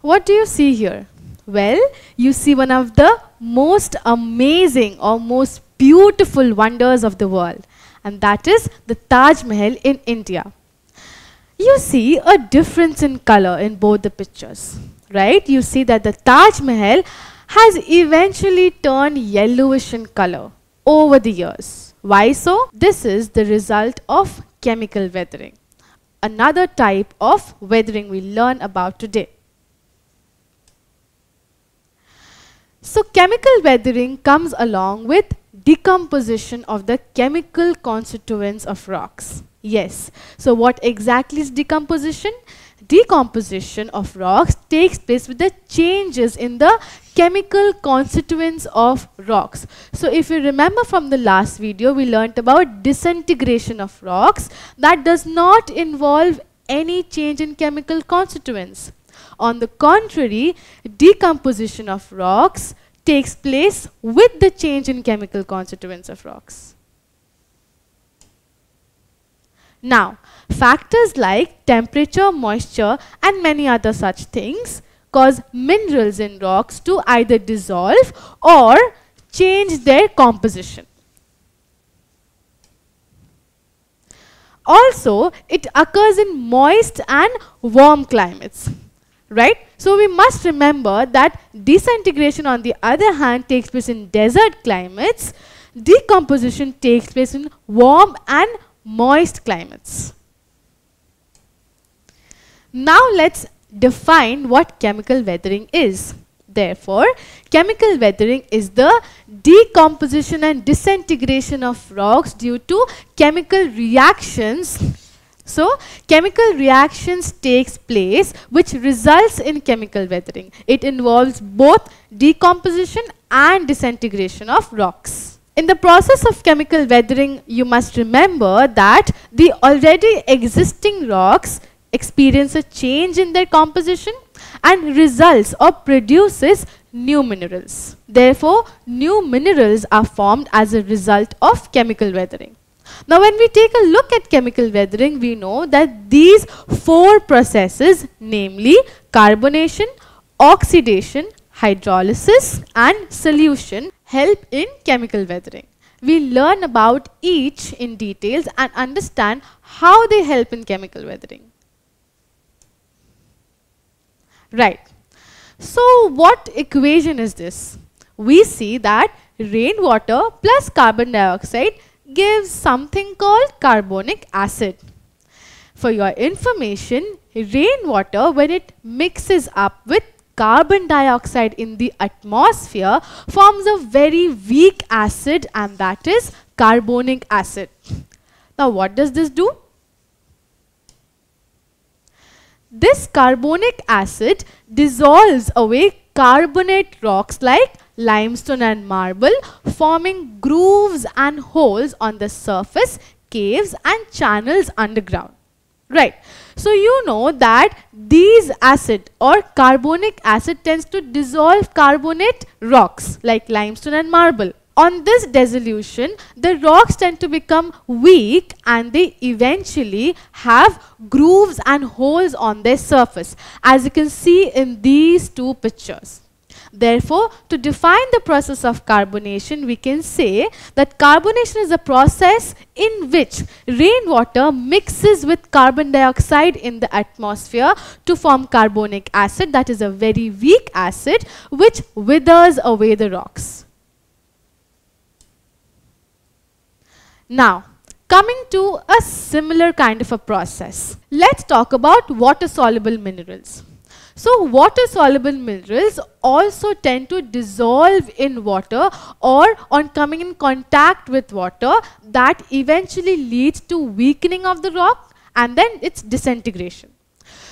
What do you see here? Well, you see one of the most amazing or most beautiful wonders of the world and that is the Taj Mahal in India. You see a difference in color in both the pictures, right? You see that the Taj Mahal has eventually turned yellowish in color over the years. Why so? This is the result of chemical weathering, another type of weathering we learn about today. So chemical weathering comes along with decomposition of the chemical constituents of rocks. Yes, so what exactly is decomposition? Decomposition of rocks takes place with the changes in the chemical constituents of rocks. So if you remember from the last video, we learnt about disintegration of rocks that does not involve any change in chemical constituents. On the contrary, decomposition of rocks takes place with the change in chemical constituents of rocks. Now, factors like temperature, moisture and many other such things cause minerals in rocks to either dissolve or change their composition. Also, it occurs in moist and warm climates right? So we must remember that disintegration on the other hand takes place in desert climates, decomposition takes place in warm and moist climates. Now let's define what chemical weathering is. Therefore, chemical weathering is the decomposition and disintegration of rocks due to chemical reactions so, chemical reactions takes place which results in chemical weathering. It involves both decomposition and disintegration of rocks. In the process of chemical weathering, you must remember that the already existing rocks experience a change in their composition and results or produces new minerals. Therefore, new minerals are formed as a result of chemical weathering. Now when we take a look at chemical weathering, we know that these four processes, namely carbonation, oxidation, hydrolysis and solution help in chemical weathering. We learn about each in details and understand how they help in chemical weathering. Right. So what equation is this? We see that rainwater plus carbon dioxide gives something called carbonic acid. For your information, rainwater when it mixes up with carbon dioxide in the atmosphere forms a very weak acid and that is carbonic acid. Now what does this do? This carbonic acid dissolves away carbonate rocks like limestone and marble forming grooves and holes on the surface, caves and channels underground. Right. So you know that these acid or carbonic acid tends to dissolve carbonate rocks like limestone and marble. On this dissolution, the rocks tend to become weak and they eventually have grooves and holes on their surface as you can see in these two pictures. Therefore, to define the process of carbonation, we can say that carbonation is a process in which rainwater mixes with carbon dioxide in the atmosphere to form carbonic acid that is a very weak acid which withers away the rocks. Now, coming to a similar kind of a process. Let's talk about water soluble minerals. So water soluble minerals also tend to dissolve in water or on coming in contact with water that eventually leads to weakening of the rock and then its disintegration.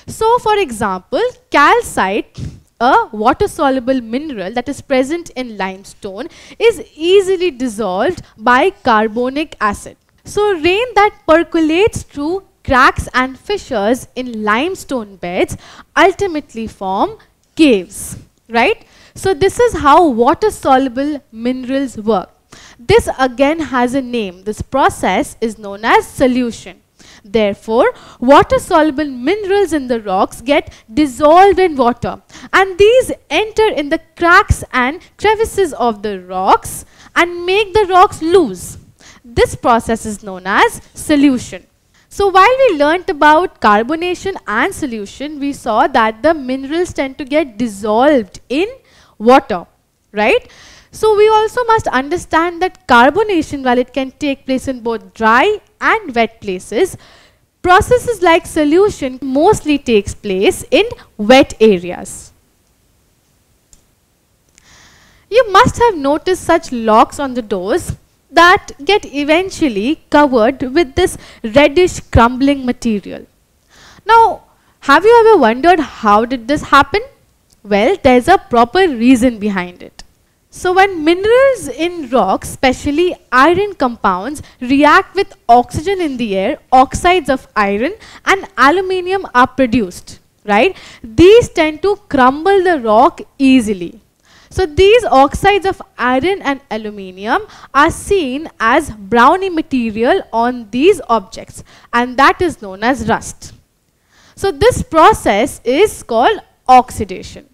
So for example, calcite a water soluble mineral that is present in limestone is easily dissolved by carbonic acid. So rain that percolates through cracks and fissures in limestone beds ultimately form caves, right? So this is how water soluble minerals work. This again has a name. This process is known as solution. Therefore, water-soluble minerals in the rocks get dissolved in water and these enter in the cracks and crevices of the rocks and make the rocks loose. This process is known as solution. So while we learnt about carbonation and solution, we saw that the minerals tend to get dissolved in water, right? So we also must understand that carbonation, while it can take place in both dry and wet places, processes like solution mostly takes place in wet areas. You must have noticed such locks on the doors that get eventually covered with this reddish crumbling material. Now, have you ever wondered how did this happen? Well, there's a proper reason behind it. So when minerals in rocks, especially iron compounds, react with oxygen in the air, oxides of iron and aluminium are produced, right? These tend to crumble the rock easily. So these oxides of iron and aluminium are seen as browny material on these objects and that is known as rust. So this process is called oxidation.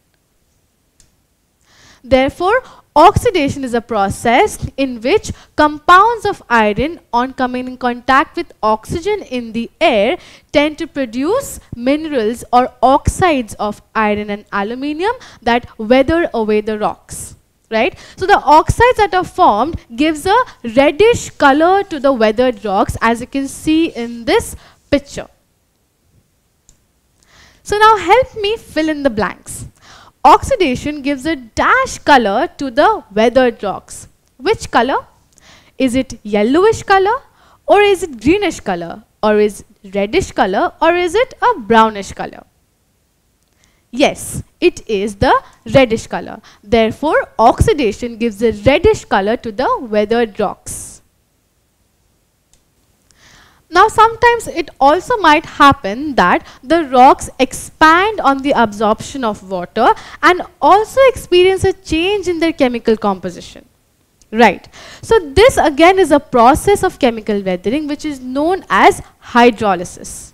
Therefore, Oxidation is a process in which compounds of iron on coming in contact with oxygen in the air tend to produce minerals or oxides of iron and aluminium that weather away the rocks. Right? So the oxides that are formed gives a reddish color to the weathered rocks as you can see in this picture. So now help me fill in the blanks. Oxidation gives a dash color to the weathered rocks. Which color? Is it yellowish color or is it greenish color or is reddish color or is it a brownish color? Yes, it is the reddish color. Therefore, oxidation gives a reddish color to the weathered rocks. Now sometimes it also might happen that the rocks expand on the absorption of water and also experience a change in their chemical composition. Right. So this again is a process of chemical weathering which is known as hydrolysis.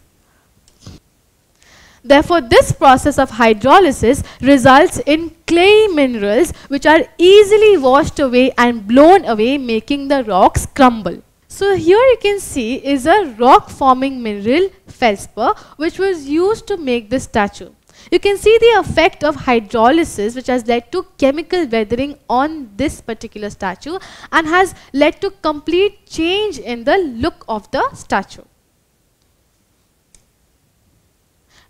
Therefore, this process of hydrolysis results in clay minerals which are easily washed away and blown away making the rocks crumble. So here you can see is a rock forming mineral feldspar which was used to make this statue. You can see the effect of hydrolysis which has led to chemical weathering on this particular statue and has led to complete change in the look of the statue.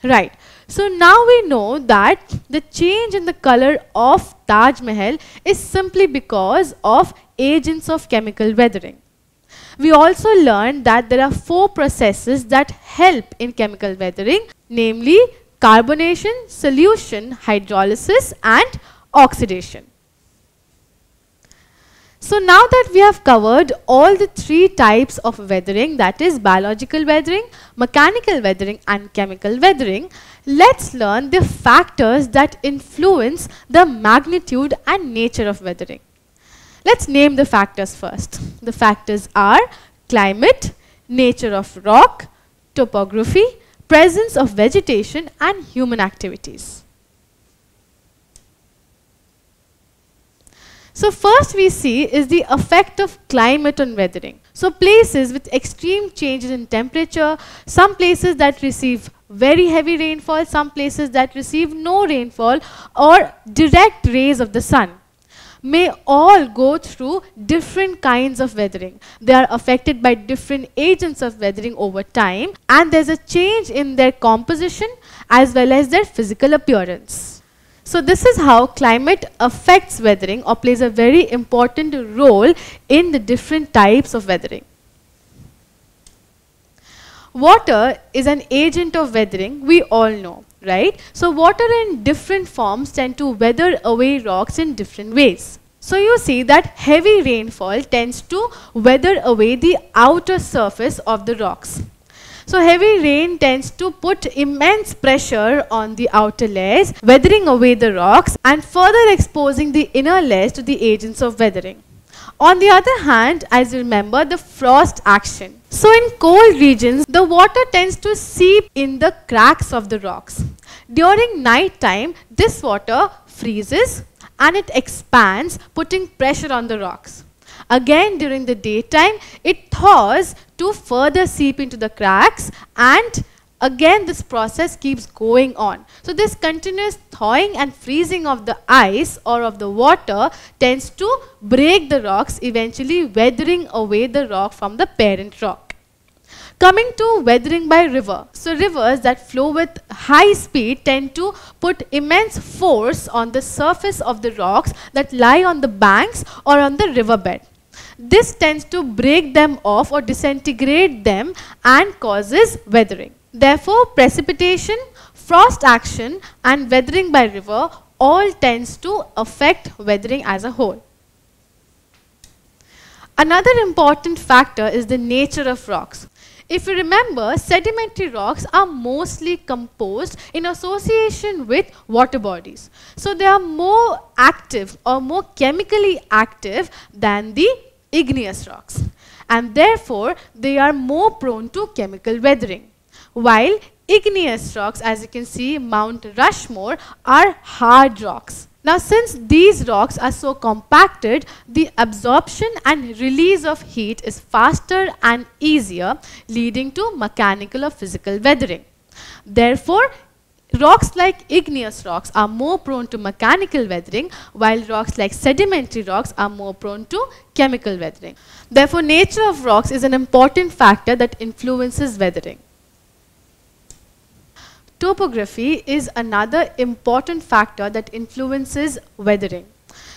Right. So now we know that the change in the color of Taj Mahal is simply because of agents of chemical weathering. We also learned that there are four processes that help in chemical weathering, namely carbonation, solution, hydrolysis and oxidation. So now that we have covered all the three types of weathering that is biological weathering, mechanical weathering and chemical weathering, let's learn the factors that influence the magnitude and nature of weathering. Let's name the factors first. The factors are climate, nature of rock, topography, presence of vegetation and human activities. So first we see is the effect of climate on weathering. So places with extreme changes in temperature, some places that receive very heavy rainfall, some places that receive no rainfall or direct rays of the sun may all go through different kinds of weathering. They are affected by different agents of weathering over time and there's a change in their composition as well as their physical appearance. So this is how climate affects weathering or plays a very important role in the different types of weathering. Water is an agent of weathering, we all know right? So water in different forms tend to weather away rocks in different ways. So you see that heavy rainfall tends to weather away the outer surface of the rocks. So heavy rain tends to put immense pressure on the outer layers, weathering away the rocks and further exposing the inner layers to the agents of weathering. On the other hand, as you remember, the frost action So in cold regions, the water tends to seep in the cracks of the rocks. During night time, this water freezes and it expands, putting pressure on the rocks. Again, during the daytime, it thaws to further seep into the cracks and again this process keeps going on. So this continuous thawing and freezing of the ice or of the water tends to break the rocks eventually weathering away the rock from the parent rock. Coming to weathering by river. So rivers that flow with high speed tend to put immense force on the surface of the rocks that lie on the banks or on the riverbed. This tends to break them off or disintegrate them and causes weathering. Therefore, precipitation, frost action and weathering by river all tends to affect weathering as a whole. Another important factor is the nature of rocks. If you remember, sedimentary rocks are mostly composed in association with water bodies. So they are more active or more chemically active than the igneous rocks. And therefore, they are more prone to chemical weathering while igneous rocks, as you can see, Mount Rushmore, are hard rocks. Now, since these rocks are so compacted, the absorption and release of heat is faster and easier, leading to mechanical or physical weathering. Therefore, rocks like igneous rocks are more prone to mechanical weathering, while rocks like sedimentary rocks are more prone to chemical weathering. Therefore, nature of rocks is an important factor that influences weathering. Topography is another important factor that influences weathering.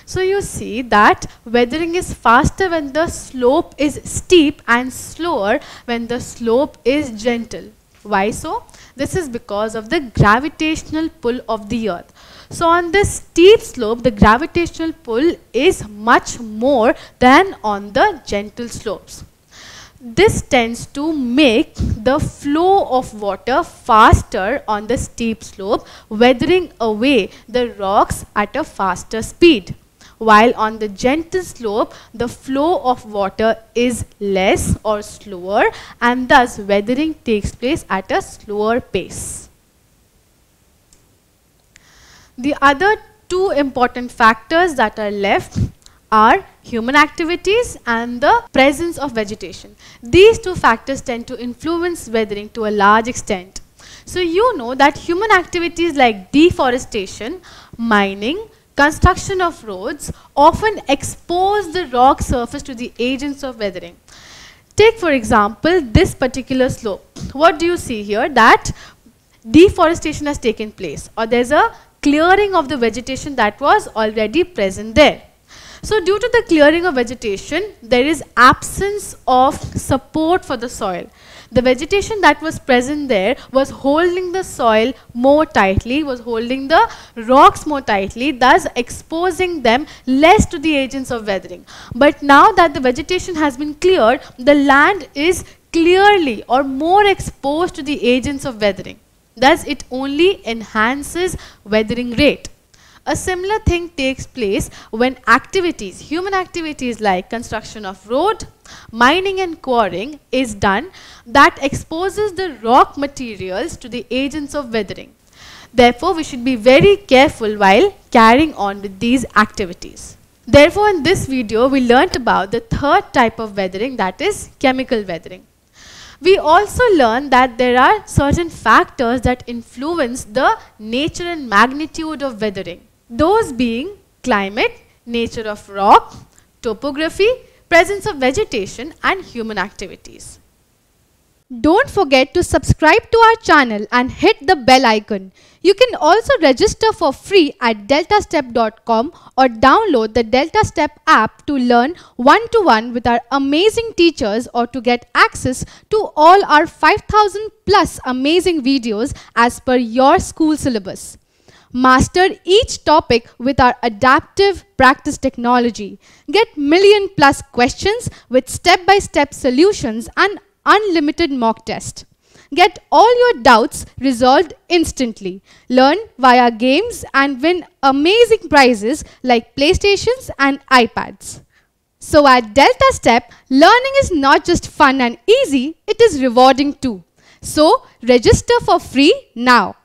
So you see that weathering is faster when the slope is steep and slower when the slope is gentle. Why so? This is because of the gravitational pull of the earth. So on this steep slope, the gravitational pull is much more than on the gentle slopes. This tends to make the flow of water faster on the steep slope, weathering away the rocks at a faster speed. While on the gentle slope, the flow of water is less or slower and thus weathering takes place at a slower pace. The other two important factors that are left are human activities and the presence of vegetation. These two factors tend to influence weathering to a large extent. So you know that human activities like deforestation, mining, construction of roads often expose the rock surface to the agents of weathering. Take for example this particular slope. What do you see here? That deforestation has taken place or there's a clearing of the vegetation that was already present there. So due to the clearing of vegetation, there is absence of support for the soil. The vegetation that was present there was holding the soil more tightly, was holding the rocks more tightly, thus exposing them less to the agents of weathering. But now that the vegetation has been cleared, the land is clearly or more exposed to the agents of weathering. Thus, it only enhances weathering rate. A similar thing takes place when activities, human activities like construction of road, mining and quarrying is done that exposes the rock materials to the agents of weathering. Therefore, we should be very careful while carrying on with these activities. Therefore, in this video, we learnt about the third type of weathering that is chemical weathering. We also learned that there are certain factors that influence the nature and magnitude of weathering. Those being climate, nature of rock, topography, presence of vegetation and human activities. Don't forget to subscribe to our channel and hit the bell icon. You can also register for free at deltastep.com or download the DeltaStep app to learn one-to-one -one with our amazing teachers or to get access to all our 5000 plus amazing videos as per your school syllabus. Master each topic with our adaptive practice technology. Get million plus questions with step-by-step -step solutions and unlimited mock test. Get all your doubts resolved instantly. Learn via games and win amazing prizes like PlayStations and iPads. So at DeltaStep, learning is not just fun and easy, it is rewarding too. So register for free now.